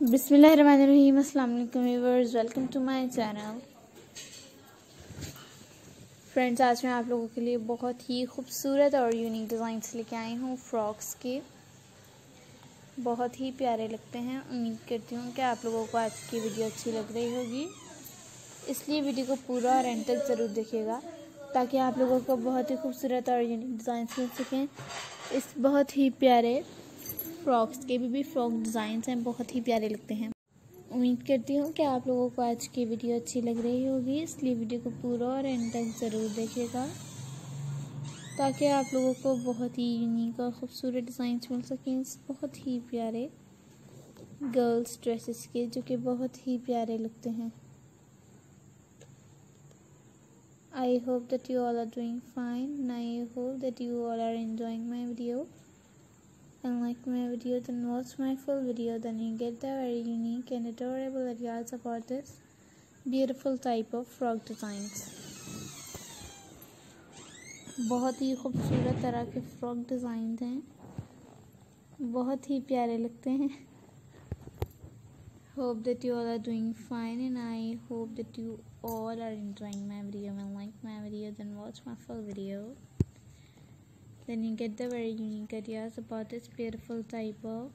बिसमीम अल्लाम welcome to my channel. Friends, आज मैं आप लोगों के लिए बहुत ही खूबसूरत और यूनिक डिज़ाइंस लेके आई हूँ, फ्रॉक्स के। बहुत ही प्यारे लगते हैं। उम्मीद करती हूँ कि आप लोगों को आज की वीडियो अच्छी लग रही होगी। इसलिए वीडियो को पूरा और एंड तक ज़रूर देखिएगा, ताकि आप लोगों को बहुत ही खूबसूरत और यूनिक डिज़ाइन मिल सकें। इस बहुत ही प्यारे फ्रॉक्स के भी, भी फ्रॉक डिज़ाइंस हैं बहुत ही प्यारे लगते हैं। उम्मीद करती हूँ कि आप लोगों को आज की वीडियो अच्छी लग रही होगी। इसलिए वीडियो को पूरा और एंड तक ज़रूर देखिएगा ताकि आप लोगों को बहुत ही यूनिक और ख़ूबसूरत डिज़ाइन मिल सकें बहुत ही प्यारे गर्ल्स ड्रेसेस के जो कि बहुत ही प्यारे लगते हैं। I hope that you all are doing fine I hope that you all are enjoying my video and like my video then watch my full video then you get the very unique and adorable ideas about this beautiful type of frog designs बहुत ही खूबसूरत तरह के frock design हैं बहुत ही प्यारे लगते हैं hope that you all are doing fine and I hope that you all are enjoying my video and like my video then watch my full video then you get the very unique ideas about this beautiful type of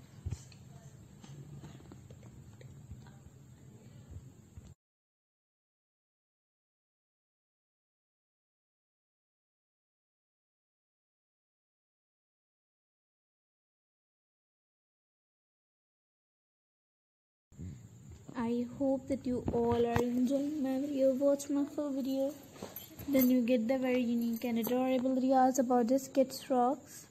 I hope that you all are enjoying my video. Watch my full video. Then you get the very unique and adorable reels about this kids frocks.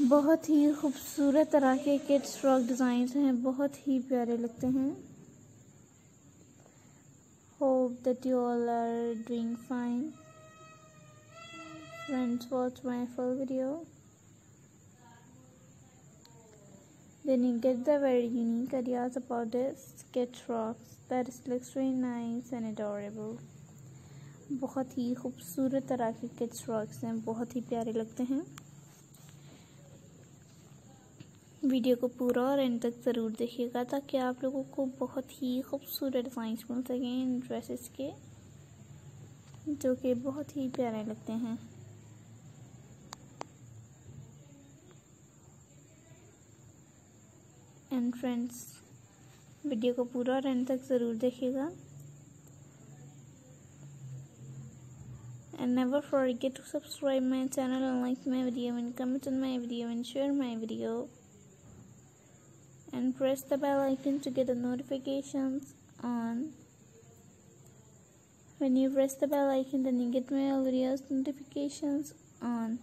बहुत ही खूबसूरत तरह के kids frock design हैं बहुत ही प्यारे लगते हैं hope that you all are doing fine friends watch my full video Then you get the very unique ideas about this sketch frocks that looks very nice and adorable. बहुत ही खूबसूरत तरह के किड्स फ्रॉक्स हैं, बहुत ही प्यारे लगते हैं वीडियो को पूरा और एंड तक ज़रूर देखिएगा ताकि आप लोगों को बहुत ही खूबसूरत डिज़ाइन मिल सकें इन ड्रेसेस के, जो कि बहुत ही प्यारे लगते हैं एंड फ्रेंड्स वीडियो को पूरा और एंड तक ज़रूर देखिएगा and never forget to subscribe my channel and like my video and comment on my video and share my video and press the bell icon to get the notifications on when you press the bell icon then you get my videos notifications on